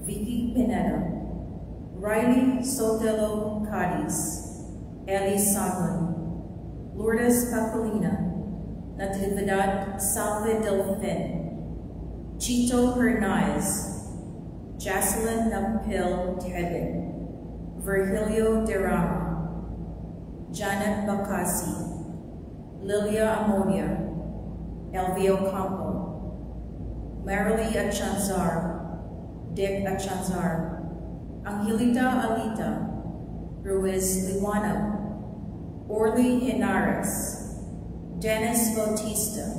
Vicky Pineda, Riley Sotelo Cadiz, Ellie Sagon, Lourdes Papalina, Natividad Salve Delfin, Chito Hernandez, Jocelyn Nampil Tebin, Virgilio Derama, Janet Bacasi, Lilia Amonia, Elvio Campo, Marilee Achanzar, Dick Achanzar, Angelita Alita, Ruiz Liwanag, Orly Henares, Dennis Bautista,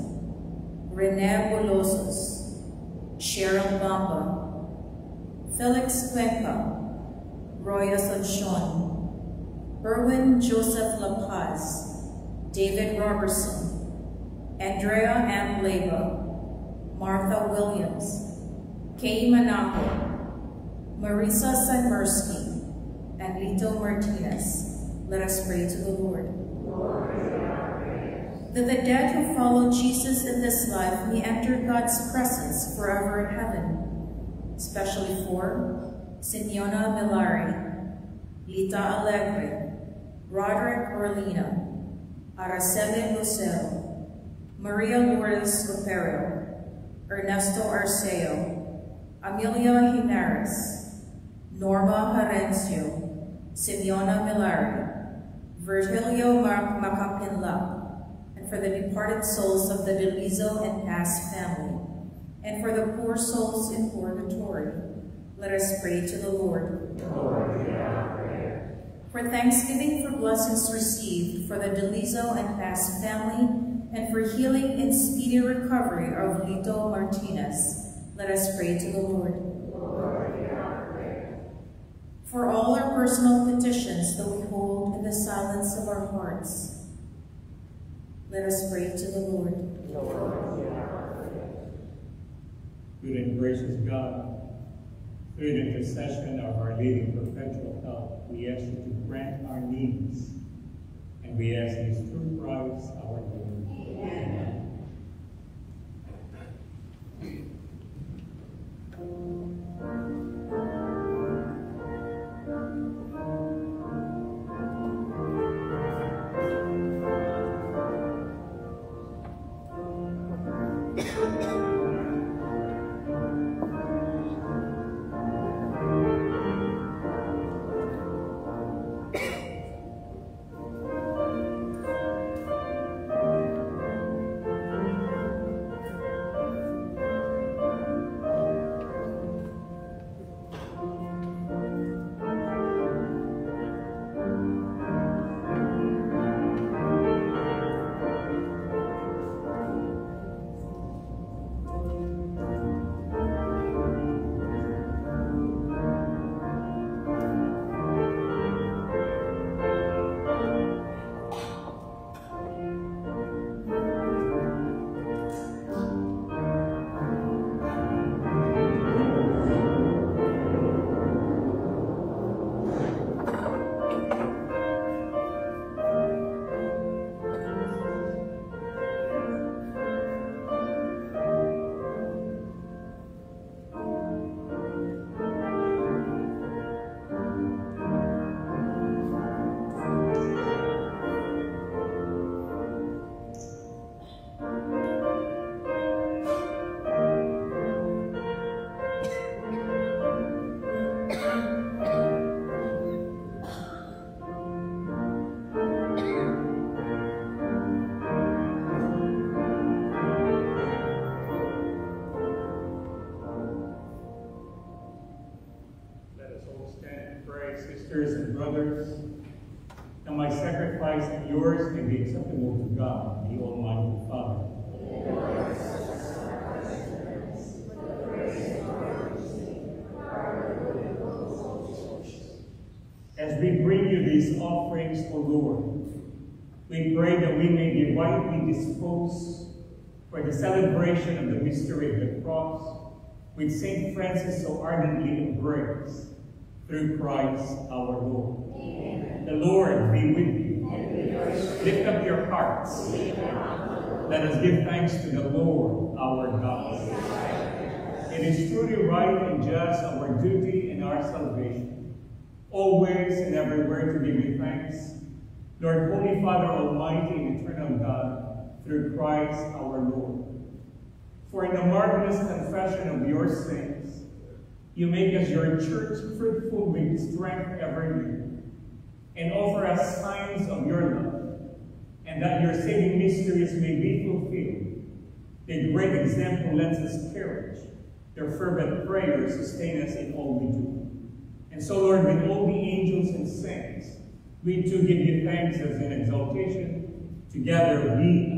Rene Bolosos, Cheryl Bamba, Felix Cuenca, Roy Asuncion, Erwin Joseph La Paz, David Robertson, Andrea M. Leva, Martha Williams, Kay Manaco, Marisa Sanmersky, and Lito Martinez. Let us pray to the Lord. Lord that the dead who follow Jesus in this life may enter God's presence forever in heaven, especially for Simeona Milari, Lita Alegre, Roderick Orlina, Araceli Lucero, Maria Lourdes Lopero, Ernesto Arceo, Amelia Jimenez, Norma Harencio, Simeona Milari, Virgilio Macapinla, for the departed souls of the Delizo and Pass family, and for the poor souls in purgatory. Let us pray to the Lord. Lord for thanksgiving for blessings received for the Delizo and Pass family, and for healing and speedy recovery of Lito Martinez, let us pray to the Lord. Lord for all our personal petitions that we hold in the silence of our hearts, let us pray to the Lord. Good and gracious God, through the intercession of Our Lady Perpetual Help, we ask you to grant our needs, and we ask this through Christ our Lord. Amen. For the celebration of the mystery of the cross, which St. Francis so ardently embraced through Christ our Lord. Amen. The Lord be with you. Lift up your hearts. Let us give thanks to the Lord our God. It is truly right and just our duty and our salvation, always and everywhere to give you thanks, Lord, Holy Father, Almighty and Eternal God, through Christ our Lord. For in the marvelous confession of your saints, you make us your church fruitful with strength every year, and offer us signs of your love, and that your saving mysteries may be fulfilled. The great example lends us courage. Their fervent prayers sustain us in all we do. And so, Lord, with all the angels and saints, we too give you thanks as an exaltation. Together we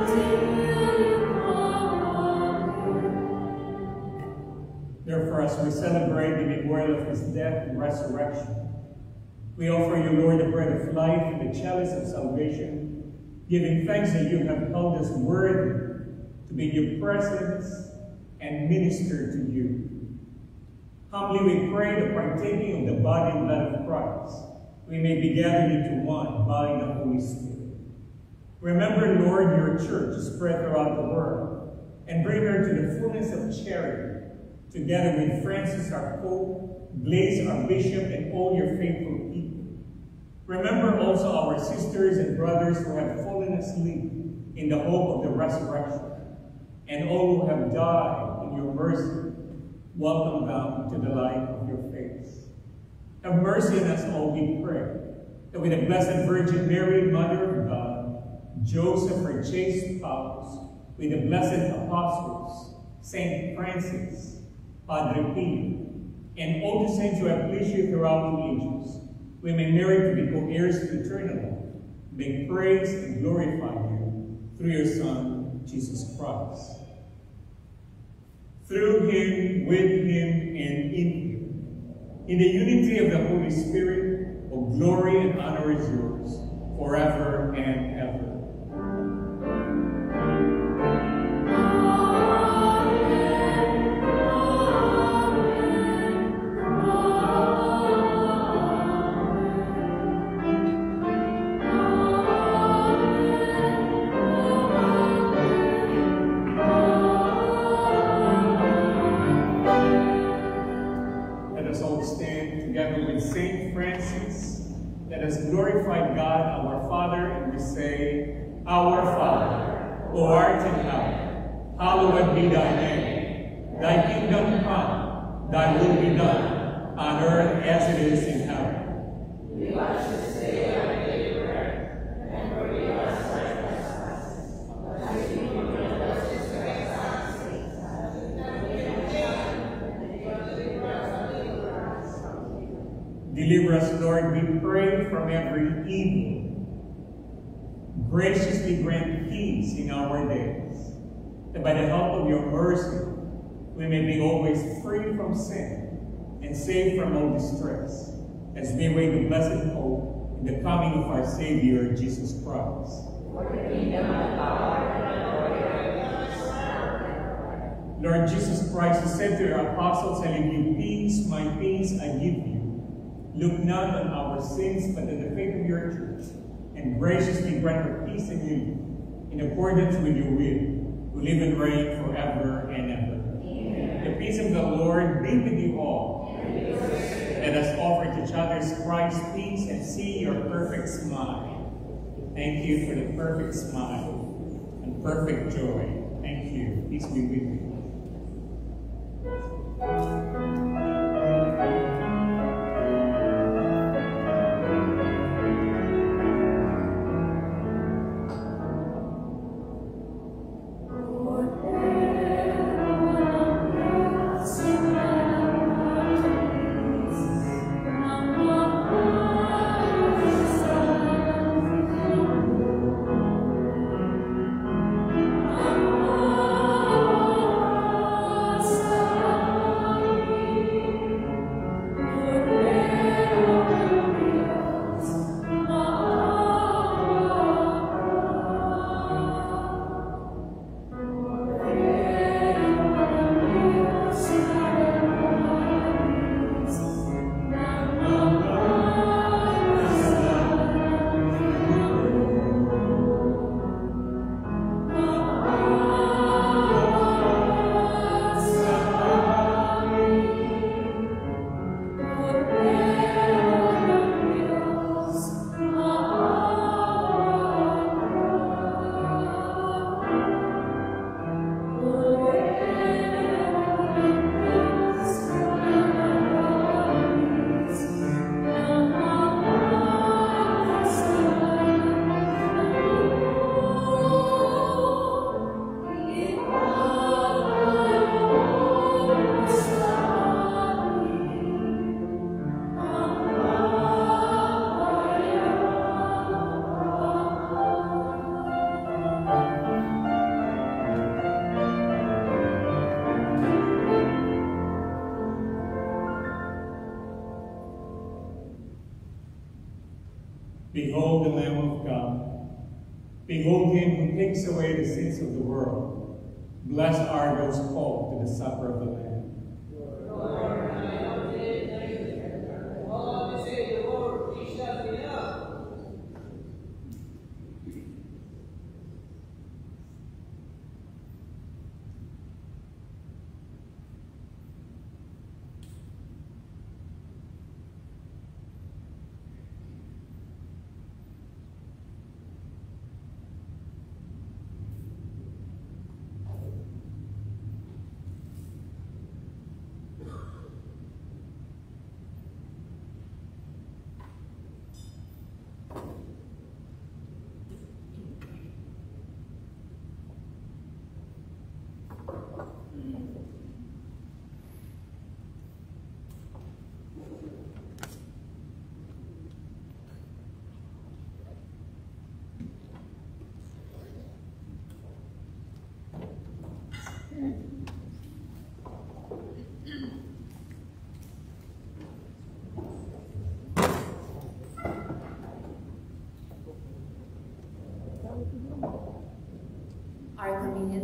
Until you come again. Therefore, as we celebrate the memorial of his death and resurrection, we offer you, Lord, the bread of life and the chalice of salvation, giving thanks that you have held us worthy to be in your presence and minister to you. Humbly we pray that partaking of the body and blood of Christ, we may be gathered into one by the Holy Spirit. Remember, Lord, your church spread throughout the world, and bring her to the fullness of charity, together with Francis our Pope, Blase our Bishop, and all your faithful people. Remember also our sisters and brothers who have fallen asleep in the hope of the resurrection, and all who have died in your mercy. Welcome them to the light of your face. Have mercy on us all, we pray, that with the Blessed Virgin Mary, Mother of God, Joseph, her chaste spouse, with the blessed apostles, Saint Francis, Padre Pio, and all the saints who have pleased you throughout the ages, we may merit to be co-heirs of eternal life, may praise and glorify you through your Son, Jesus Christ. Through him, with him, and in him, in the unity of the Holy Spirit, all glory and honor is yours, forever and ever. In heaven, hallowed be thy name. Thy kingdom come, thy will be done, on earth as it is in heaven. Deliver us, Lord, we pray, from every evil. Graciously grant peace in our days, that by the help of your mercy, we may be always free from sin and saved from all distress, as we wait the blessed hope in the coming of our Savior, Jesus Christ. Lord Jesus Christ, who said to your apostles, leave you peace, my peace I give you. Look not on our sins, but on the faith of your church, and graciously grant her peace and unity, in accordance with your will, who live and reign forever and ever. The peace of the Lord be with you all. Let us offer to each other Christ's peace and see your perfect smile. Thank you for the perfect smile and perfect joy. Thank you. Peace be with you. Takes away the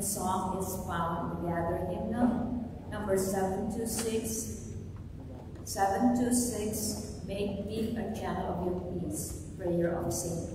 Song is found in the Gather Hymnal, number 726. 726, Make me a channel of your peace, prayer of Saint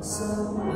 Together,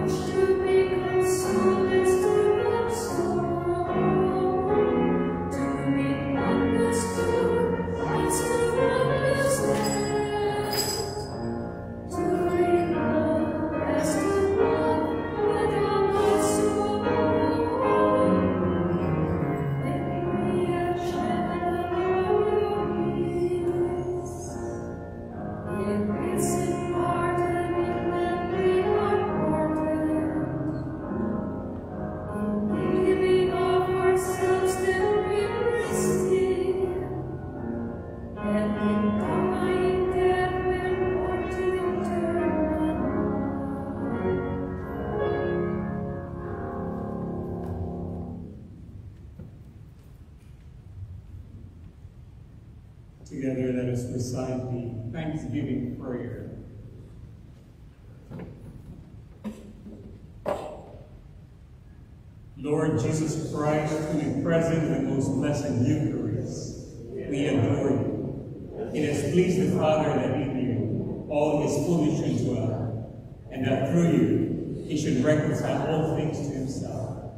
Lord Jesus Christ, who is present in the most blessed Eucharist, we adore you. It has pleased the Father that in you all is fullness should dwell, and that through you he should reconcile all things to himself.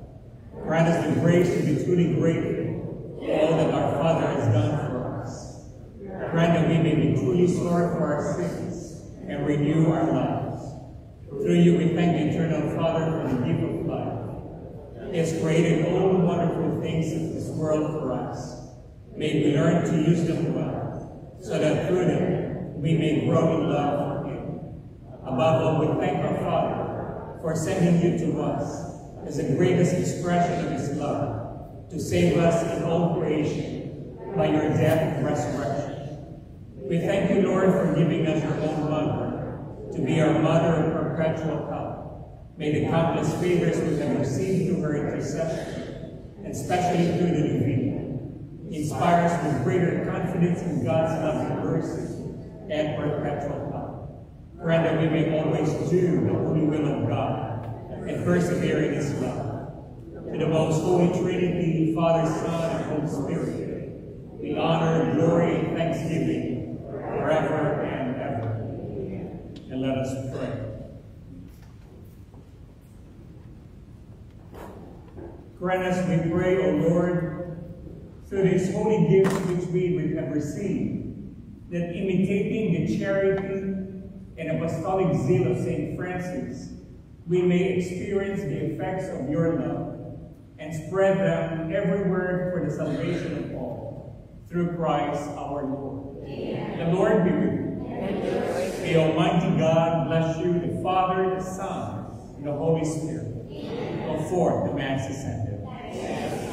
Grant us the grace to be truly grateful for all that our Father has done for us. Grant that we may be truly sorry for our sins and renew our lives. Through you we thank the eternal Father for the gift of life. He has created all the wonderful things of this world for us. May we learn to use them well, so that through them we may grow in love for Him. Above all, we thank our To us as the greatest expression of His love, to save us in all creation by your death and resurrection. We thank you, Lord, for giving us your own mother, to be our mother of perpetual help. May the countless favors we have received through her intercession, and especially through the Divine, inspire us with greater confidence in God's love and mercy and perpetual help. Grant that we may always do the holy will of God and persevering as well. To the most holy Trinity, Father, Son, and Holy Spirit, we honor, glory, and thanksgiving forever and ever. And let us pray. Grant us, we pray, O Lord, through these holy gifts which we have received, that imitating the charity and apostolic zeal of St. Francis, we may experience the effects of your love and spread them everywhere for the salvation of all, through Christ our Lord. The Lord be with you. May Almighty God bless you, the Father, the Son, and the Holy Spirit. Go forth, the Mass is ended.